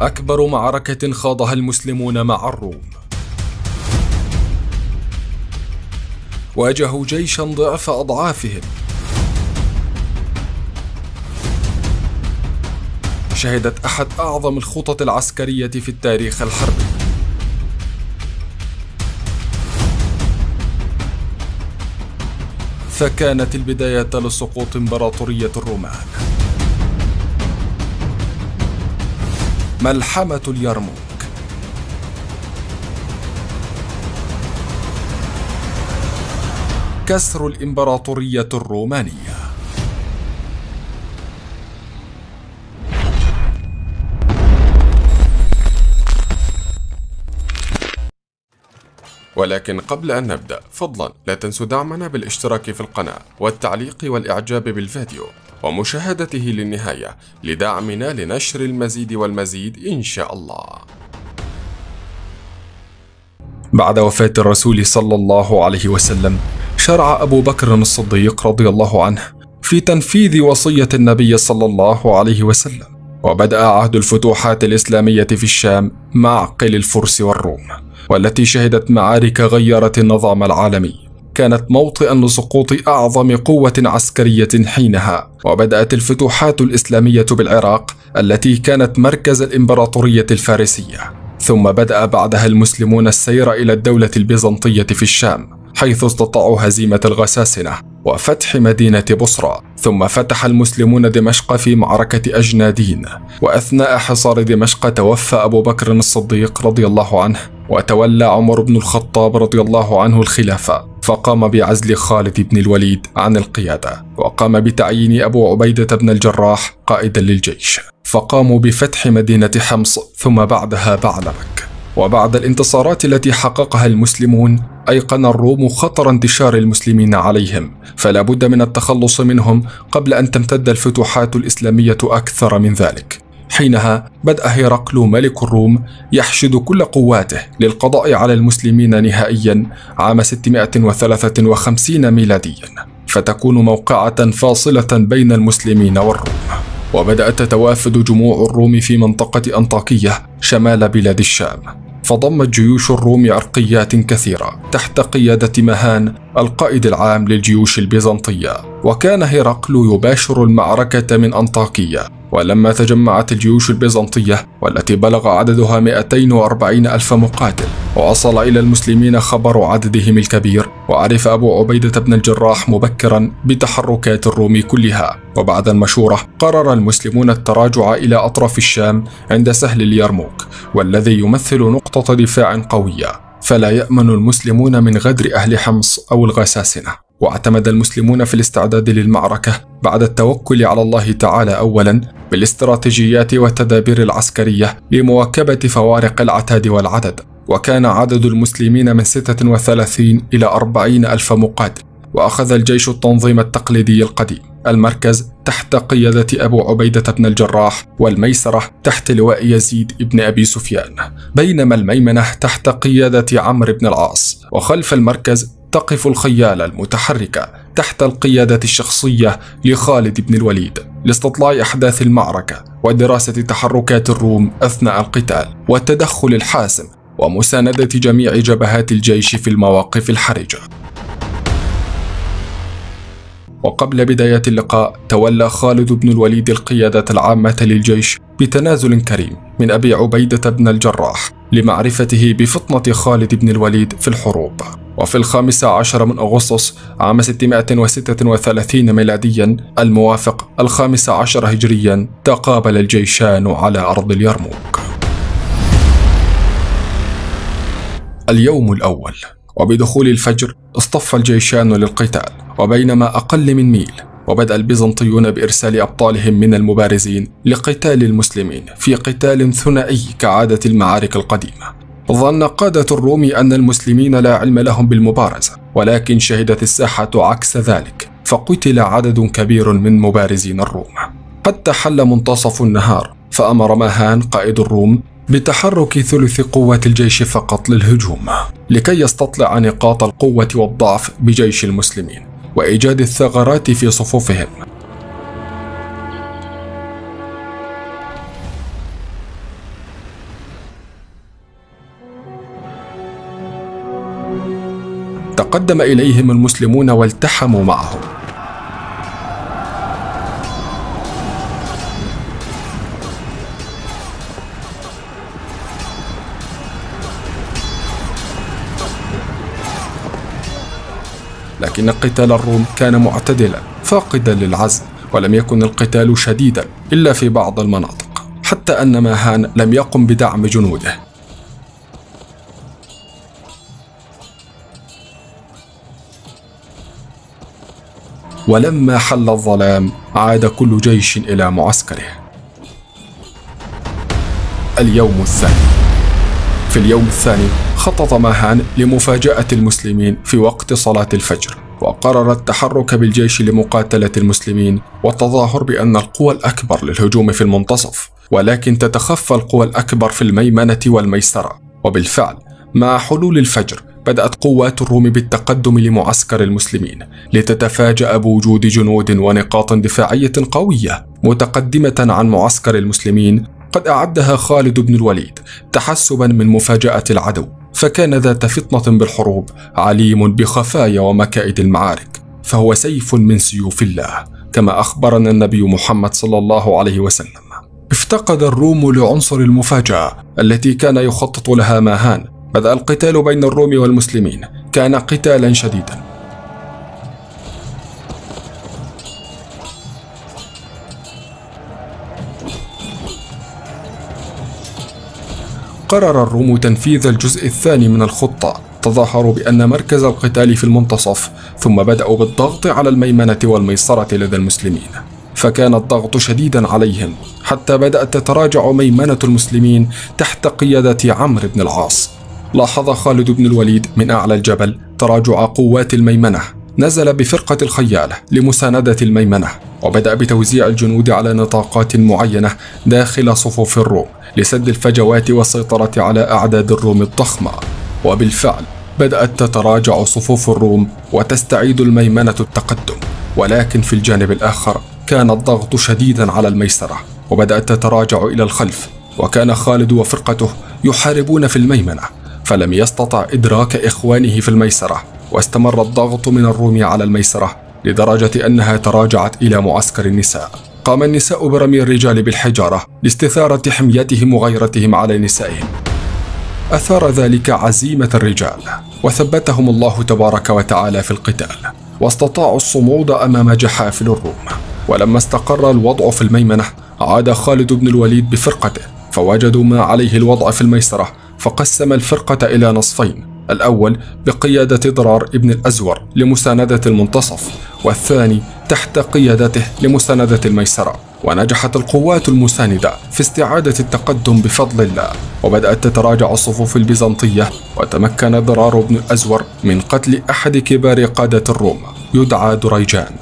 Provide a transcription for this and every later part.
أكبر معركة خاضها المسلمون مع الروم. واجهوا جيشا ضعف أضعافهم. شهدت أحد أعظم الخطط العسكرية في التاريخ الحربي. فكانت البداية لسقوط إمبراطورية الرومان. ملحمة اليرموك. كسر الإمبراطورية الرومانية. ولكن قبل أن نبدأ فضلا لا تنسوا دعمنا بالاشتراك في القناة والتعليق والإعجاب بالفيديو. ومشاهدته للنهاية لدعمنا لنشر المزيد والمزيد إن شاء الله. بعد وفاة الرسول صلى الله عليه وسلم شرع أبو بكر الصديق رضي الله عنه في تنفيذ وصية النبي صلى الله عليه وسلم وبدأ عهد الفتوحات الإسلامية في الشام مع عقل الفرس والروم والتي شهدت معارك غيرت النظام العالمي. كانت موطئا لسقوط أعظم قوة عسكرية حينها وبدأت الفتوحات الإسلامية بالعراق التي كانت مركز الإمبراطورية الفارسية. ثم بدأ بعدها المسلمون السير إلى الدولة البيزنطية في الشام حيث استطاعوا هزيمة الغساسنة وفتح مدينة بصرى ثم فتح المسلمون دمشق في معركة أجنادين وأثناء حصار دمشق توفى أبو بكر الصديق رضي الله عنه وتولى عمر بن الخطاب رضي الله عنه الخلافة. فقام بعزل خالد بن الوليد عن القيادة وقام بتعيين أبو عبيدة بن الجراح قائدا للجيش. فقاموا بفتح مدينة حمص ثم بعدها بعلمك وبعد الانتصارات التي حققها المسلمون أيقن الروم خطر انتشار المسلمين عليهم. فلا بد من التخلص منهم قبل أن تمتد الفتوحات الإسلامية أكثر من ذلك. حينها بدأ هرقل ملك الروم يحشد كل قواته للقضاء على المسلمين نهائيا عام 653 ميلاديا فتكون موقعة فاصلة بين المسلمين والروم. وبدأت تتوافد جموع الروم في منطقة أنطاكية شمال بلاد الشام. فضمت جيوش الروم عرقيات كثيرة تحت قيادة مهان القائد العام للجيوش البيزنطية. وكان هرقل يباشر المعركة من أنطاكية. ولما تجمعت الجيوش البيزنطية والتي بلغ عددها 240 ألف مقاتل ووصل إلى المسلمين خبر عددهم الكبير وعرف أبو عبيدة بن الجراح مبكرا بتحركات الروم كلها. وبعد المشورة قرر المسلمون التراجع إلى أطراف الشام عند سهل اليرموك والذي يمثل نقطة دفاع قوية. فلا يأمن المسلمون من غدر أهل حمص أو الغساسنة. واعتمد المسلمون في الاستعداد للمعركة بعد التوكل على الله تعالى أولا بالاستراتيجيات والتدابير العسكرية لمواكبة فوارق العتاد والعدد. وكان عدد المسلمين من 36 إلى 40 ألف مقاتل وأخذ الجيش التنظيم التقليدي القديم. المركز تحت قيادة أبو عبيدة بن الجراح والميسرة تحت لواء يزيد بن أبي سفيان. بينما الميمنة تحت قيادة عمرو بن العاص. وخلف المركز تقف الخيالة المتحركة تحت القيادة الشخصية لخالد بن الوليد لاستطلاع أحداث المعركة ودراسة تحركات الروم أثناء القتال والتدخل الحاسم ومساندة جميع جبهات الجيش في المواقف الحرجة. وقبل بداية اللقاء تولى خالد بن الوليد القيادة العامة للجيش بتنازل كريم من أبي عبيدة بن الجراح لمعرفته بفطنة خالد بن الوليد في الحروب. وفي الخامس عشر من أغسطس عام 636 ميلاديا الموافق الخامس عشر هجريا تقابل الجيشان على أرض اليرموك. اليوم الأول. وبدخول الفجر اصطف الجيشان للقتال وبينما أقل من ميل وبدأ البيزنطيون بإرسال أبطالهم من المبارزين لقتال المسلمين في قتال ثنائي كعادة المعارك القديمة. ظن قادة الروم أن المسلمين لا علم لهم بالمبارزة ولكن شهدت الساحة عكس ذلك فقتل عدد كبير من مبارزين الروم. حتى حل منتصف النهار فأمر ماهان قائد الروم بتحرك ثلث قوات الجيش فقط للهجوم لكي يستطلع نقاط القوة والضعف بجيش المسلمين وإيجاد الثغرات في صفوفهم. تقدم إليهم المسلمون والتحموا معهم. لكن قتال الروم كان معتدلا فاقدا للعزم ولم يكن القتال شديدا إلا في بعض المناطق حتى أن ماهان لم يقم بدعم جنوده. ولما حل الظلام عاد كل جيش إلى معسكره. اليوم الثاني. في اليوم الثاني خطط ماهان لمفاجأة المسلمين في وقت صلاة الفجر وقرر التحرك بالجيش لمقاتلة المسلمين والتظاهر بأن القوى الأكبر للهجوم في المنتصف ولكن تتخفى القوى الأكبر في الميمنة والميسرة. وبالفعل مع حلول الفجر بدأت قوات الروم بالتقدم لمعسكر المسلمين لتتفاجأ بوجود جنود ونقاط دفاعية قوية متقدمة عن معسكر المسلمين قد أعدها خالد بن الوليد تحسبا من مفاجأة العدو فكان ذات فطنة بالحروب عليم بخفايا ومكائد المعارك فهو سيف من سيوف الله كما أخبرنا النبي محمد صلى الله عليه وسلم. افتقد الروم لعنصر المفاجأة التي كان يخطط لها ماهان بدأ القتال بين الروم والمسلمين؟ كان قتالا شديدا. قرر الروم تنفيذ الجزء الثاني من الخطة. تظاهروا بأن مركز القتال في المنتصف ثم بدأوا بالضغط على الميمنة والميسرة لدى المسلمين. فكان الضغط شديدا عليهم حتى بدأت تتراجع ميمنة المسلمين تحت قيادة عمرو بن العاص. لاحظ خالد بن الوليد من أعلى الجبل تراجع قوات الميمنة. نزل بفرقة الخيالة لمساندة الميمنة وبدأ بتوزيع الجنود على نطاقات معينة داخل صفوف الروم. لسد الفجوات والسيطرة على أعداد الروم الضخمة. وبالفعل بدأت تتراجع صفوف الروم وتستعيد الميمنة التقدم. ولكن في الجانب الآخر كان الضغط شديدا على الميسرة. وبدأت تتراجع إلى الخلف. وكان خالد وفرقته يحاربون في الميمنة. فلم يستطع إدراك إخوانه في الميسرة. واستمر الضغط من الروم على الميسرة لدرجة أنها تراجعت إلى معسكر النساء. قام النساء برمي الرجال بالحجارة لاستثارة حميتهم وغيرتهم على نسائهم. أثار ذلك عزيمة الرجال وثبتهم الله تبارك وتعالى في القتال واستطاعوا الصمود أمام جحافل الروم. ولما استقر الوضع في الميمنة عاد خالد بن الوليد بفرقته فوجدوا ما عليه الوضع في الميسرة فقسم الفرقة إلى نصفين الأول بقيادة ضرار ابن الأزور لمساندة المنتصف والثاني تحت قيادته لمساندة الميسرة ونجحت القوات المساندة في استعادة التقدم بفضل الله. وبدأت تتراجع الصفوف البيزنطية وتمكن ضرار بن الأزور من قتل أحد كبار قادة الروم يدعى دريجان.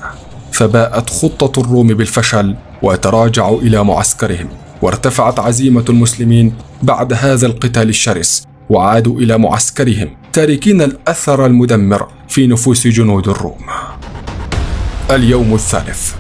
فباءت خطة الروم بالفشل وتراجعوا إلى معسكرهم. وارتفعت عزيمة المسلمين بعد هذا القتال الشرس وعادوا إلى معسكرهم تاركين الأثر المدمر في نفوس جنود الروم. اليوم الثالث.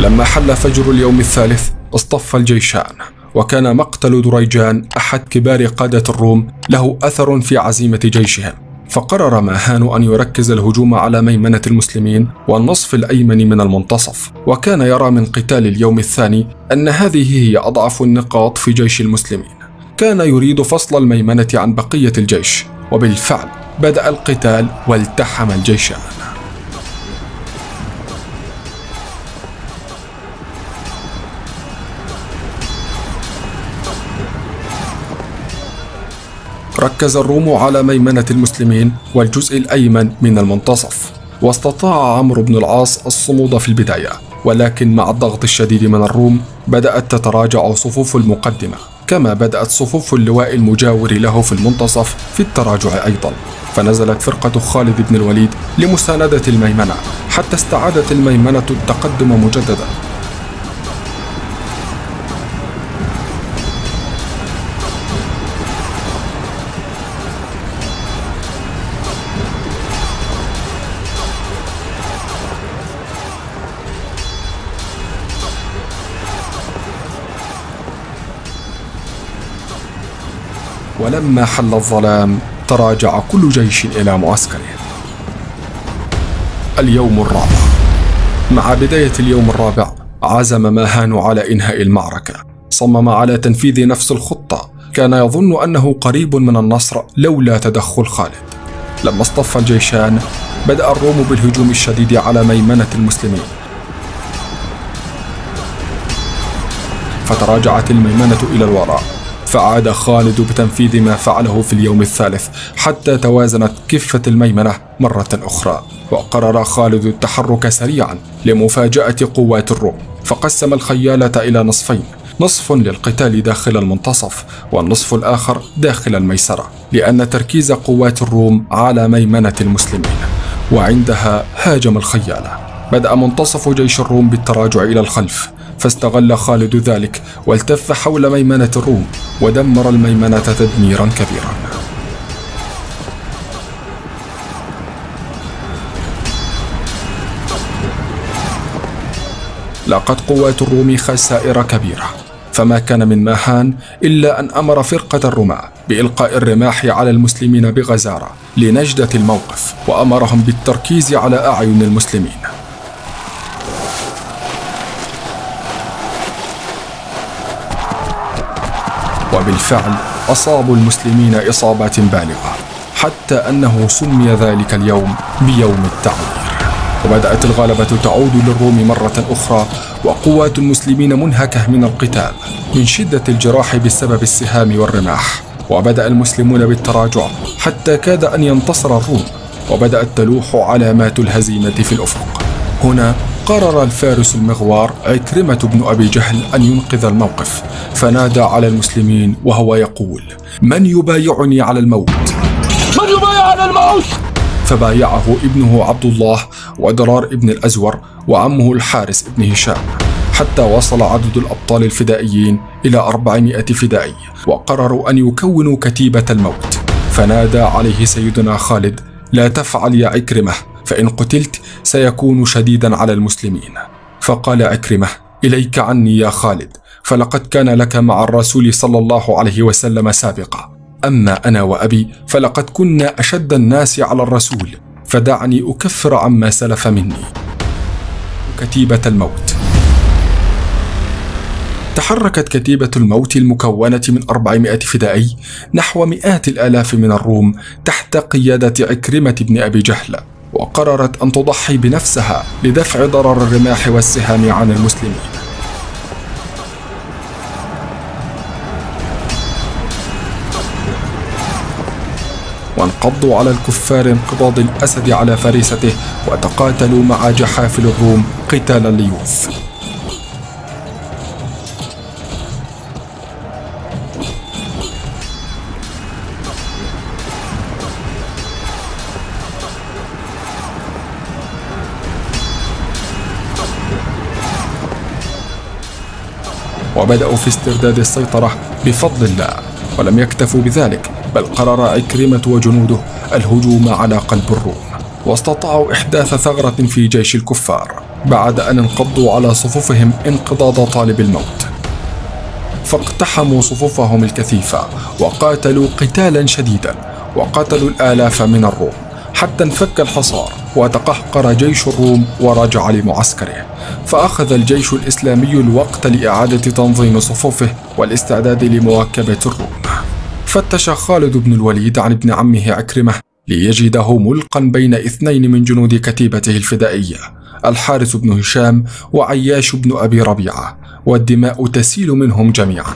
لما حل فجر اليوم الثالث اصطف الجيشان وكان مقتل دريجان أحد كبار قادة الروم له أثر في عزيمة جيشهم. فقرر ماهان أن يركز الهجوم على ميمنة المسلمين والنصف الأيمن من المنتصف. وكان يرى من قتال اليوم الثاني أن هذه هي أضعف النقاط في جيش المسلمين. كان يريد فصل الميمنة عن بقية الجيش وبالفعل بدأ القتال والتحم الجيشان. ركز الروم على ميمنة المسلمين والجزء الأيمن من المنتصف. واستطاع عمرو بن العاص الصمود في البداية ولكن مع الضغط الشديد من الروم بدأت تتراجع صفوف المقدمة كما بدأت صفوف اللواء المجاور له في المنتصف في التراجع أيضا. فنزلت فرقة خالد بن الوليد لمساندة الميمنة حتى استعادت الميمنة التقدم مجددا. ولما حل الظلام تراجع كل جيش إلى معسكره اليوم الرابع. مع بداية اليوم الرابع عزم ماهان على إنهاء المعركة. صمم على تنفيذ نفس الخطة. كان يظن أنه قريب من النصر لولا تدخل خالد. لما اصطف الجيشان بدأ الروم بالهجوم الشديد على ميمنة المسلمين. فتراجعت الميمنة إلى الوراء. فعاد خالد بتنفيذ ما فعله في اليوم الثالث حتى توازنت كفة الميمنة مرة أخرى وقرر خالد التحرك سريعا لمفاجأة قوات الروم فقسم الخيالة إلى نصفين نصف للقتال داخل المنتصف والنصف الآخر داخل الميسرة لأن تركيز قوات الروم على ميمنة المسلمين وعندها هاجم الخيالة. بدأ منتصف جيش الروم بالتراجع إلى الخلف فاستغل خالد ذلك والتف حول ميمنة الروم ودمر الميمنة تدميرا كبيرا. لقد قوات الروم خسائر كبيرة فما كان من ماهان إلا أن أمر فرقة الرماة بإلقاء الرماح على المسلمين بغزارة لنجدة الموقف وأمرهم بالتركيز على أعين المسلمين. وبالفعل أصابوا المسلمين إصابات بالغة حتى أنه سمي ذلك اليوم بيوم التعوير. وبدأت الغلبة تعود للروم مرة أخرى وقوات المسلمين منهكة من القتال من شدة الجراح بسبب السهام والرماح. وبدأ المسلمون بالتراجع حتى كاد أن ينتصر الروم وبدأت تلوح علامات الهزيمة في الأفق. هنا قرر الفارس المغوار عكرمة بن أبي جهل أن ينقذ الموقف فنادى على المسلمين وهو يقول من يبايعني على الموت؟ من يبايع على الموت؟ فبايعه ابنه عبد الله ودرار ابن الأزور وعمه الحارس ابن هشام حتى وصل عدد الأبطال الفدائيين إلى 400 فدائي وقرروا أن يكونوا كتيبة الموت. فنادى عليه سيدنا خالد لا تفعل يا عكرمة فإن قتلت سيكون شديدا على المسلمين. فقال عكرمة إليك عني يا خالد فلقد كان لك مع الرسول صلى الله عليه وسلم سابقة أما أنا وأبي فلقد كنا أشد الناس على الرسول فدعني أكفر عما سلف مني. كتيبة الموت. تحركت كتيبة الموت المكونة من 400 فدائي نحو مئات الآلاف من الروم تحت قيادة عكرمة بن أبي جهل. وقررت أن تضحي بنفسها لدفع ضرر الرماح والسهام عن المسلمين. وانقضوا على الكفار انقضاض الأسد على فريسته وتقاتلوا مع جحافل الروم قتال الليوث وبدأوا في استرداد السيطرة بفضل الله ولم يكتفوا بذلك بل قرر عكرمة وجنوده الهجوم على قلب الروم. واستطاعوا إحداث ثغرة في جيش الكفار بعد أن انقضوا على صفوفهم انقضاض طالب الموت. فاقتحموا صفوفهم الكثيفة وقاتلوا قتالا شديدا وقتلوا الآلاف من الروم. حتى انفك الحصار وتقهقر جيش الروم ورجع لمعسكره. فأخذ الجيش الإسلامي الوقت لإعادة تنظيم صفوفه والاستعداد لمواكبة الروم. فتش خالد بن الوليد عن ابن عمه عكرمة ليجده ملقا بين اثنين من جنود كتيبته الفدائية الحارث بن هشام وعياش بن أبي ربيعة والدماء تسيل منهم جميعا.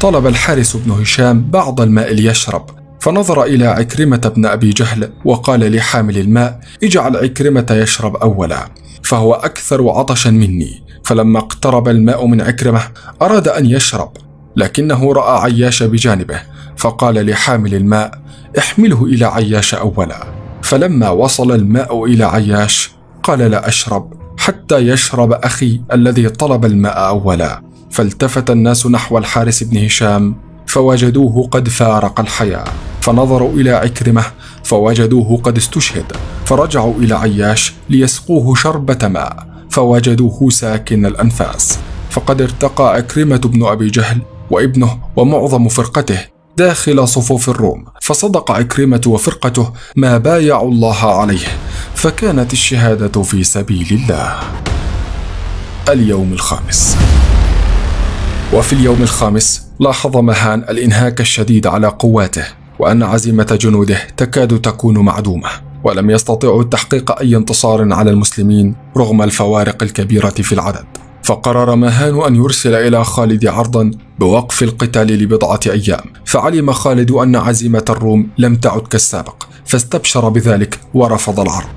طلب الحارث بن هشام بعض الماء ليشرب فنظر إلى عكرمة بن أبي جهل وقال لحامل الماء اجعل عكرمة يشرب أولا فهو أكثر عطشا مني فلما اقترب الماء من عكرمة أراد أن يشرب لكنه رأى عياش بجانبه فقال لحامل الماء احمله إلى عياش أولا فلما وصل الماء إلى عياش قال لا أشرب حتى يشرب أخي الذي طلب الماء أولا فالتفت الناس نحو الحارس بن هشام فوجدوه قد فارق الحياة. فنظروا إلى عكرمة فوجدوه قد استشهد. فرجعوا إلى عياش ليسقوه شربة ماء فوجدوه ساكن الأنفاس. فقد ارتقى عكرمة بن أبي جهل وابنه ومعظم فرقته داخل صفوف الروم. فصدق عكرمة وفرقته ما بايعوا الله عليه. فكانت الشهادة في سبيل الله. اليوم الخامس. وفي اليوم الخامس لاحظ مهان الإنهاك الشديد على قواته. وأن عزيمة جنوده تكاد تكون معدومة ولم يستطيعوا تحقيق أي انتصار على المسلمين رغم الفوارق الكبيرة في العدد. فقرر مهان أن يرسل إلى خالد عرضا بوقف القتال لبضعة أيام. فعلم خالد أن عزيمة الروم لم تعد كالسابق فاستبشر بذلك ورفض العرض.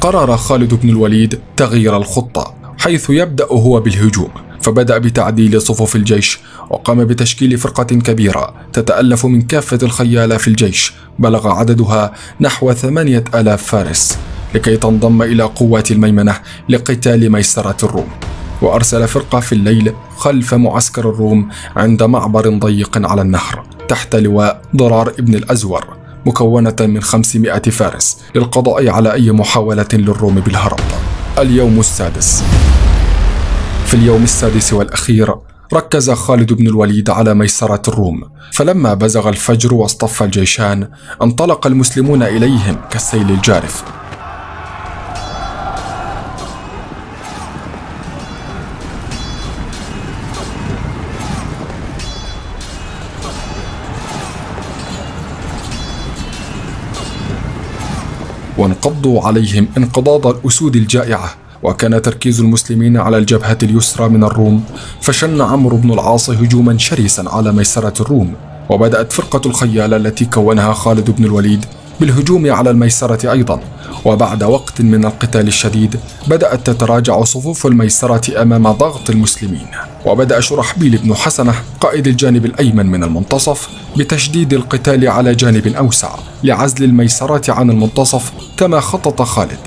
قرر خالد بن الوليد تغيير الخطة حيث يبدأ هو بالهجوم. فبدأ بتعديل صفوف الجيش وقام بتشكيل فرقة كبيرة تتألف من كافة الخيالة في الجيش بلغ عددها نحو ثمانية ألاف فارس لكي تنضم إلى قوات الميمنة لقتال ميسرة الروم. وأرسل فرقة في الليل خلف معسكر الروم عند معبر ضيق على النهر تحت لواء ضرار ابن الأزور مكونة من 500 فارس للقضاء على أي محاولة للروم بالهرب. اليوم السادس. في اليوم السادس والأخير ركز خالد بن الوليد على ميسرة الروم. فلما بزغ الفجر واصطف الجيشان انطلق المسلمون إليهم كالسيل الجارف. وانقضوا عليهم انقضاض الأسود الجائعة. وكان تركيز المسلمين على الجبهة اليسرى من الروم فشن عمرو بن العاص هجوما شرسا على ميسرة الروم وبدأت فرقة الخيال التي كونها خالد بن الوليد بالهجوم على الميسرة أيضا. وبعد وقت من القتال الشديد بدأت تتراجع صفوف الميسرة أمام ضغط المسلمين. وبدأ شرحبيل بن حسنة قائد الجانب الأيمن من المنتصف بتشديد القتال على جانب أوسع لعزل الميسرة عن المنتصف كما خطط خالد.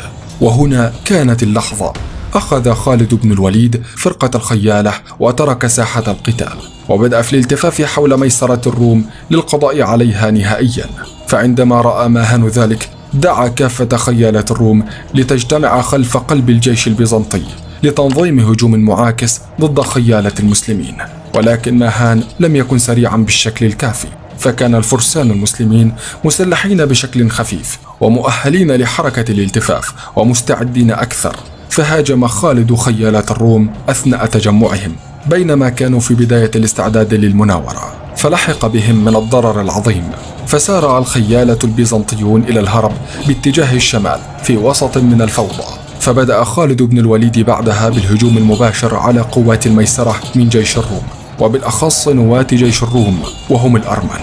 وهنا كانت اللحظة. أخذ خالد بن الوليد فرقة الخيالة وترك ساحة القتال وبدأ في الالتفاف حول ميسرة الروم للقضاء عليها نهائيا. فعندما رأى ماهن ذلك دعا كافة خيالة الروم لتجتمع خلف قلب الجيش البيزنطي لتنظيم هجوم معاكس ضد خيالة المسلمين. ولكن ماهان لم يكن سريعا بالشكل الكافي. فكان الفرسان المسلمين مسلحين بشكل خفيف ومؤهلين لحركة الالتفاف ومستعدين أكثر. فهاجم خالد خيالات الروم أثناء تجمعهم بينما كانوا في بداية الاستعداد للمناورة. فلحق بهم من الضرر العظيم. فسارع الخيالة البيزنطيون إلى الهرب باتجاه الشمال في وسط من الفوضى. فبدأ خالد بن الوليد بعدها بالهجوم المباشر على قوات الميسرة من جيش الروم. وبالأخص نواة جيش الروم وهم الأرمن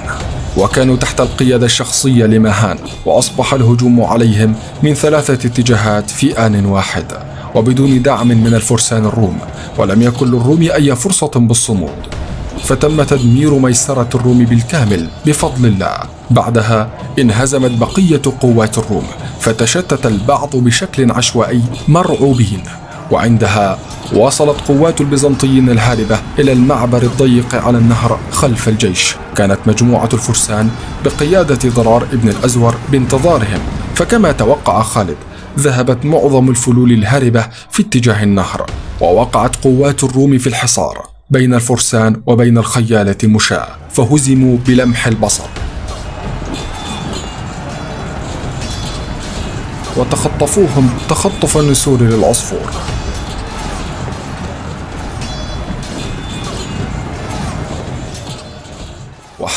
وكانوا تحت القيادة الشخصية لماهان وأصبح الهجوم عليهم من ثلاثة اتجاهات في آن واحد. وبدون دعم من الفرسان الروم ولم يكن للروم أي فرصة بالصمود. فتم تدمير ميسرة الروم بالكامل بفضل الله. بعدها انهزمت بقية قوات الروم فتشتت البعض بشكل عشوائي مرعوبين. وعندها واصلت قوات البيزنطيين الهاربة إلى المعبر الضيق على النهر خلف الجيش. كانت مجموعة الفرسان بقيادة ضرار ابن الأزور بانتظارهم. فكما توقع خالد ذهبت معظم الفلول الهاربة في اتجاه النهر ووقعت قوات الروم في الحصار بين الفرسان وبين الخيالة المشاة فهزموا بلمح البصر. وتخطفوهم تخطف النسور للعصفور.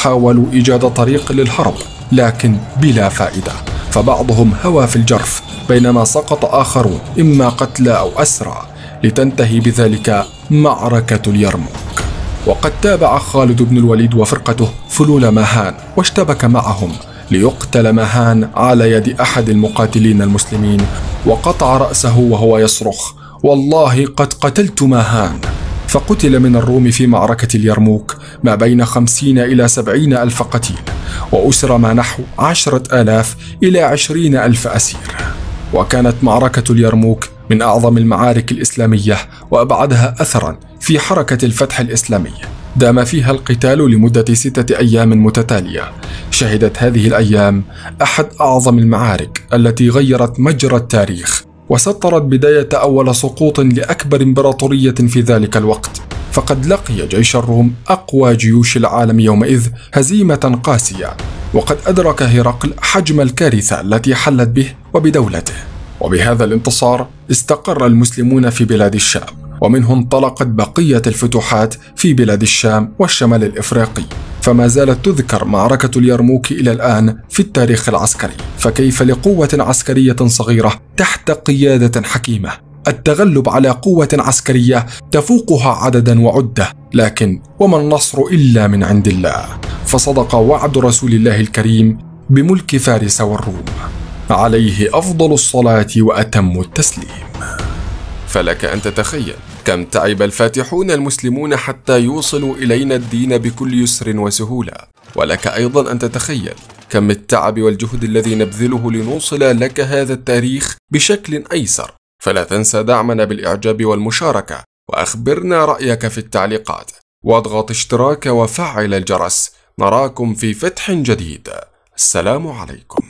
وحاولوا إيجاد طريق للهرب لكن بلا فائدة. فبعضهم هوى في الجرف بينما سقط آخرون إما قتلى أو أسرى. لتنتهي بذلك معركة اليرموك. وقد تابع خالد بن الوليد وفرقته فلول ماهان واشتبك معهم. ليقتل ماهان على يد أحد المقاتلين المسلمين وقطع رأسه وهو يصرخ والله قد قتلت ماهان. فقتل من الروم في معركة اليرموك ما بين خمسين إلى سبعين ألف قتيل وأسر ما نحو عشرة آلاف إلى عشرين ألف أسير. وكانت معركة اليرموك من أعظم المعارك الإسلامية وأبعدها أثرا في حركة الفتح الإسلامي. دام فيها القتال لمدة ستة أيام متتالية شهدت هذه الأيام أحد أعظم المعارك التي غيرت مجرى التاريخ. وسطرت بداية أول سقوط لأكبر إمبراطورية في ذلك الوقت. فقد لقي جيش الروم أقوى جيوش العالم يومئذ هزيمة قاسية وقد أدرك هرقل حجم الكارثة التي حلت به وبدولته. وبهذا الانتصار استقر المسلمون في بلاد الشام ومنه انطلقت بقية الفتوحات في بلاد الشام والشمال الإفريقي. فما زالت تذكر معركة اليرموك إلى الآن في التاريخ العسكري. فكيف لقوة عسكرية صغيرة تحت قيادة حكيمة؟ التغلب على قوة عسكرية تفوقها عددا وعدة لكن وما النصر إلا من عند الله؟ فصدق وعد رسول الله الكريم بملك فارس والروم. عليه أفضل الصلاة وأتم التسليم. فلك أن تتخيل كم تعب الفاتحون المسلمون حتى يوصلوا إلينا الدين بكل يسر وسهولة. ولك أيضا أن تتخيل كم التعب والجهد الذي نبذله لنوصل لك هذا التاريخ بشكل أيسر. فلا تنسى دعمنا بالإعجاب والمشاركة وأخبرنا رأيك في التعليقات. واضغط اشتراك وفعل الجرس. نراكم في فتح جديد. السلام عليكم.